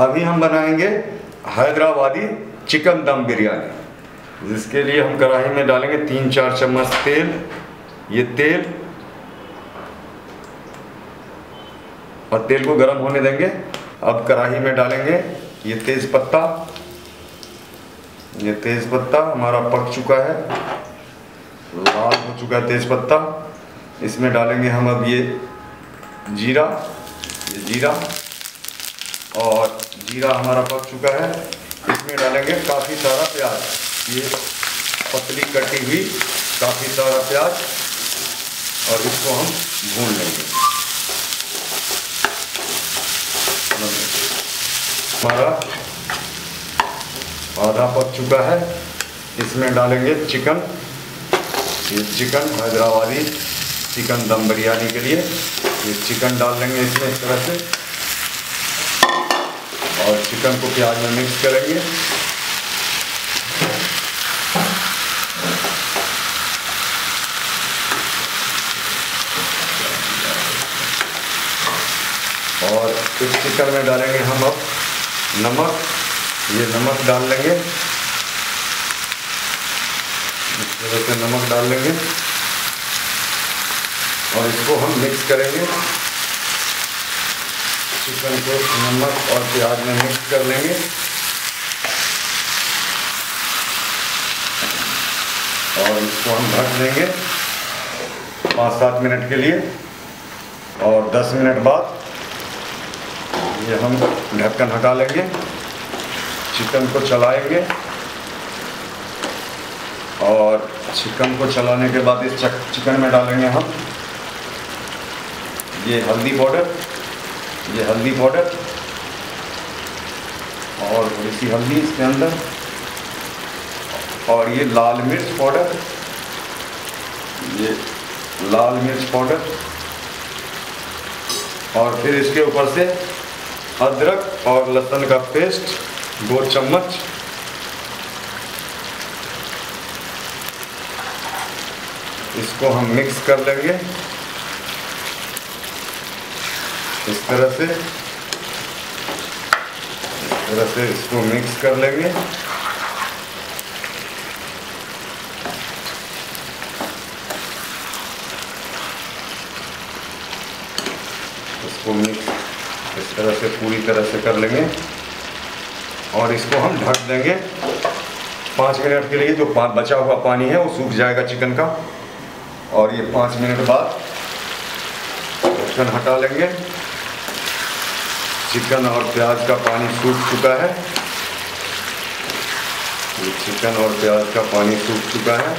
अभी हम बनाएँगे हैदराबादी चिकन दम बिरयानी, जिसके लिए हम कढ़ाई में डालेंगे तीन चार चम्मच तेल। ये तेल और तेल को गर्म होने देंगे। अब कढ़ाई में डालेंगे ये तेज पत्ता। ये तेज पत्ता हमारा पक चुका है, लाल हो चुका है तेज पत्ता। इसमें डालेंगे हम अब ये जीरा ये जीरा। जीरा हमारा पक चुका है। इसमें डालेंगे काफ़ी सारा प्याज। ये पतली कटी हुई काफ़ी सारा प्याज। और इसको हम भून लेंगे। हमारा आधा पक चुका है। इसमें डालेंगे चिकन। ये चिकन हैदराबादी चिकन दम बिरयानी के लिए। ये चिकन डाल लेंगे इसमें इस तरह से। और चिकन को प्याज में मिक्स करेंगे। और इस चिकन में डालेंगे हम अब नमक। ये नमक डाल लेंगे। नमक डाल लेंगे। और इसको हम मिक्स करेंगे। चिकन को नमक और प्याज में मिक्स कर लेंगे। और इसको हम ढक देंगे पाँच सात मिनट के लिए। और दस मिनट बाद ये हम ढक्कन हटा लेंगे। चिकन को चलाएँगे। और चिकन को चलाने के बाद इस चिकन में डालेंगे हम ये हल्दी पाउडर। ये हल्दी पाउडर और थोड़ी सी हल्दी इसके अंदर और ये लाल मिर्च पाउडर, ये लाल मिर्च पाउडर और फिर इसके ऊपर से अदरक और लहसुन का पेस्ट, दो चम्मच। इसको हम मिक्स कर लेंगे। इस तरह से, इस तरह से इसको मिक्स कर लेंगे। इसको मिक्स इस तरह से, पूरी तरह से कर लेंगे। और इसको हम ढक देंगे। पाँच मिनट के लिए जो बचा हुआ पानी है, वो सूख जाएगा चिकन का। और ये पाँच मिनट बाद चिकन हटा लेंगे। चिकन और प्याज का पानी सूख चुका है। ये चिकन और प्याज का पानी सूख चुका है।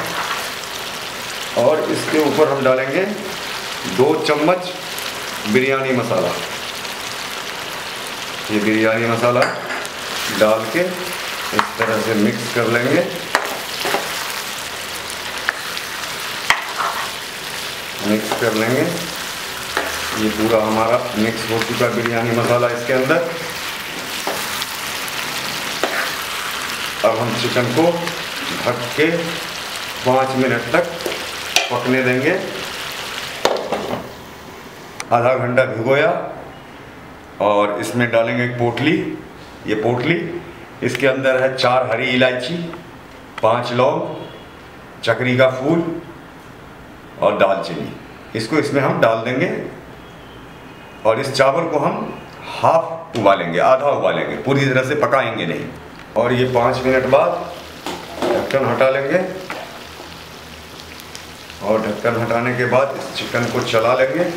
और इसके ऊपर हम डालेंगे दो चम्मच बिरयानी मसाला। ये बिरयानी मसाला डाल के इस तरह से मिक्स कर लेंगे। मिक्स कर लेंगे। ये पूरा हमारा मिक्स हो चुका है बिरयानी मसाला इसके अंदर। अब हम चिकन को ढक के पाँच मिनट तक पकने देंगे। आधा घंटा भिगोया और इसमें डालेंगे एक पोटली। ये पोटली, इसके अंदर है चार हरी इलायची, पाँच लौंग, चक्री का फूल और दालचीनी। इसको इसमें हम डाल देंगे और इस चावल को हम हाफ़ उबालेंगे, आधा उबालेंगे, पूरी तरह से पकाएँगे नहीं। और ये पाँच मिनट बाद ढक्कन हटा लेंगे। और ढक्कन हटाने के बाद इस चिकन को चला लेंगे।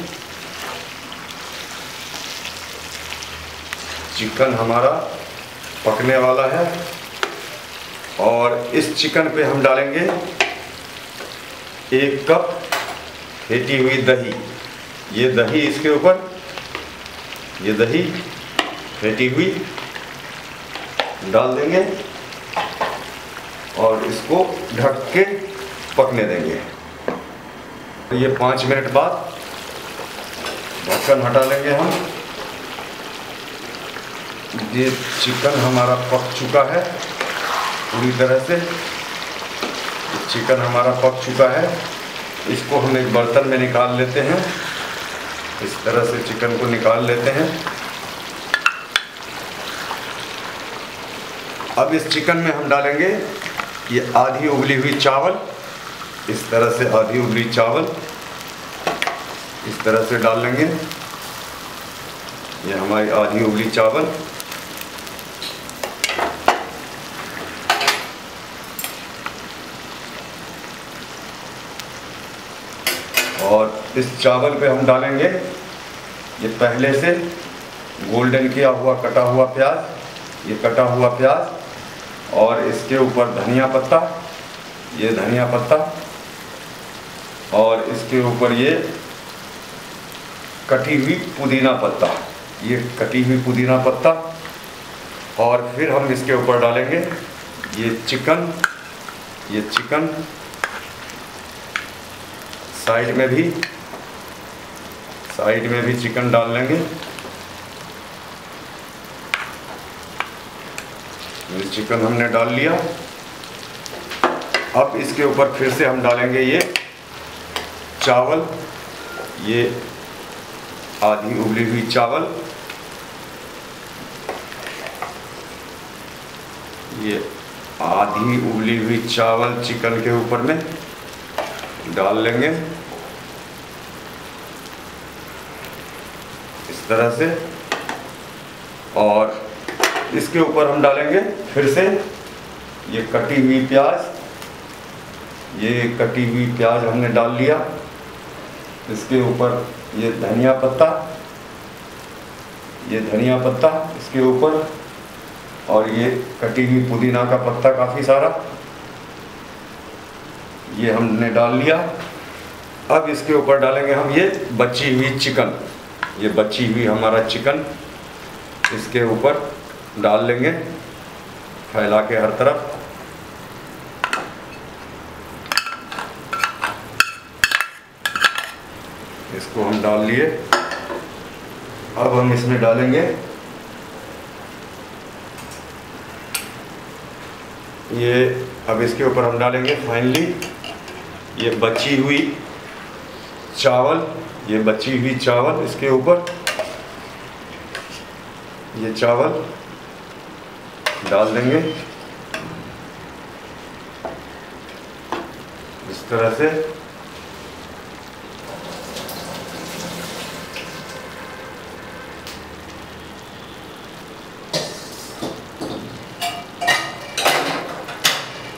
चिकन हमारा पकने वाला है। और इस चिकन पे हम डालेंगे एक कप फेटी हुई दही। ये दही इसके ऊपर ये दही फेटी हुई, डाल देंगे और इसको ढक के पकने देंगे। ये पाँच मिनट बाद ढक्कन हटा लेंगे हम। ये चिकन हमारा पक चुका है पूरी तरह से। चिकन हमारा पक चुका है। इसको हम एक बर्तन में निकाल लेते हैं। इस तरह से चिकन को निकाल लेते हैं। अब इस चिकन में हम डालेंगे ये आधी उबली हुई चावल। इस तरह से आधी उबली चावल। इस तरह से डाल लेंगे। ये हमारी आधी उबली चावल और इस चावल पे हम डालेंगे। ये पहले से गोल्डन किया हुआ, कटा हुआ प्याज, ये कटा हुआ प्याज और इसके ऊपर धनिया पत्ता, ये धनिया पत्ता और इसके ऊपर ये कटी हुई पुदीना पत्ता, ये कटी हुई पुदीना पत्ता और फिर हम इसके ऊपर डालेंगे ये चिकन ये चिकन साइड में भी साइड में भी चिकन डाल लेंगे। ये चिकन हमने डाल लिया। अब इसके ऊपर फिर से हम डालेंगे ये चावल। ये आधी उबली हुई चावल। ये आधी उबली हुई चावल चिकन के ऊपर में डाल लेंगे। इस तरह से। और इसके ऊपर हम डालेंगे फिर से ये कटी हुई प्याज। ये कटी हुई प्याज हमने डाल लिया। इसके ऊपर ये धनिया पत्ता। ये धनिया पत्ता इसके ऊपर। और ये कटी हुई पुदीना का पत्ता काफ़ी सारा। ये हमने डाल लिया। अब इसके ऊपर डालेंगे हम ये बची हुई चिकन। ये बची हुई हमारा चिकन, इसके ऊपर डाल लेंगे फैला के हर तरफ़। इसको हम डाल लिए। अब हम इसमें डालेंगे ये, अब इसके ऊपर हम डालेंगे फाइनली ये बची हुई चावल, ये बची हुई चावल, इसके ऊपर ये चावल डाल देंगे। इस तरह से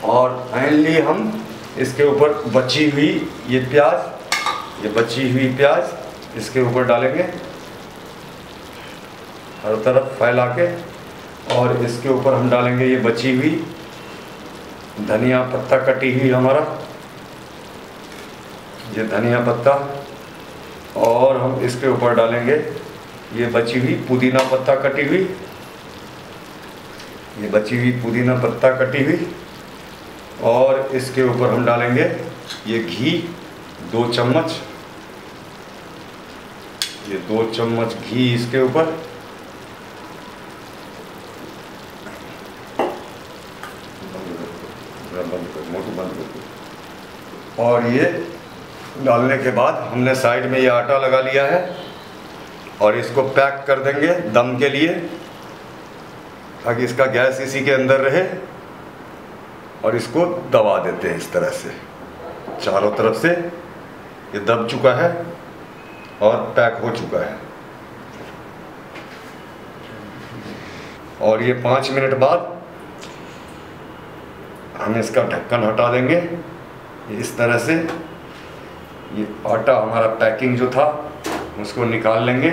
और फाइनली हम इसके ऊपर बची हुई ये प्याज ये बची हुई प्याज इसके ऊपर डालेंगे। हर तरफ़ फैला के और इसके ऊपर हम डालेंगे ये बची हुई धनिया पत्ता कटी हुई हमारा। ये धनिया पत्ता और हम इसके ऊपर डालेंगे ये बची हुई पुदीना पत्ता कटी हुई। ये बची हुई पुदीना पत्ता कटी हुई और इसके ऊपर हम डालेंगे ये घी। दो चम्मच। ये दो चम्मच घी इसके ऊपर। बंद कर बंद कर और ये डालने के बाद हमने साइड में ये आटा लगा लिया है और इसको पैक कर देंगे दम के लिए, ताकि इसका गैस इसी के अंदर रहे और इसको दबा देते हैं इस तरह से, चारों तरफ़ से। ये दब चुका है और पैक हो चुका है। और ये पाँच मिनट बाद हम इसका ढक्कन हटा देंगे। इस तरह से ये आटा हमारा पैकिंग जो था, उसको निकाल लेंगे।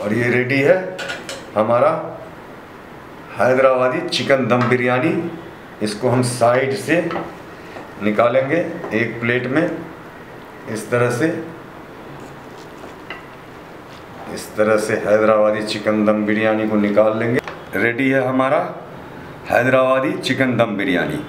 और ये रेडी है हमारा हैदराबादी चिकन दम बिरयानी। इसको हम साइड से निकालेंगे, एक प्लेट में। इस तरह से, इस तरह से हैदराबादी चिकन दम बिरयानी को निकाल लेंगे। रेडी है हमारा हैदराबादी चिकन दम बिरयानी।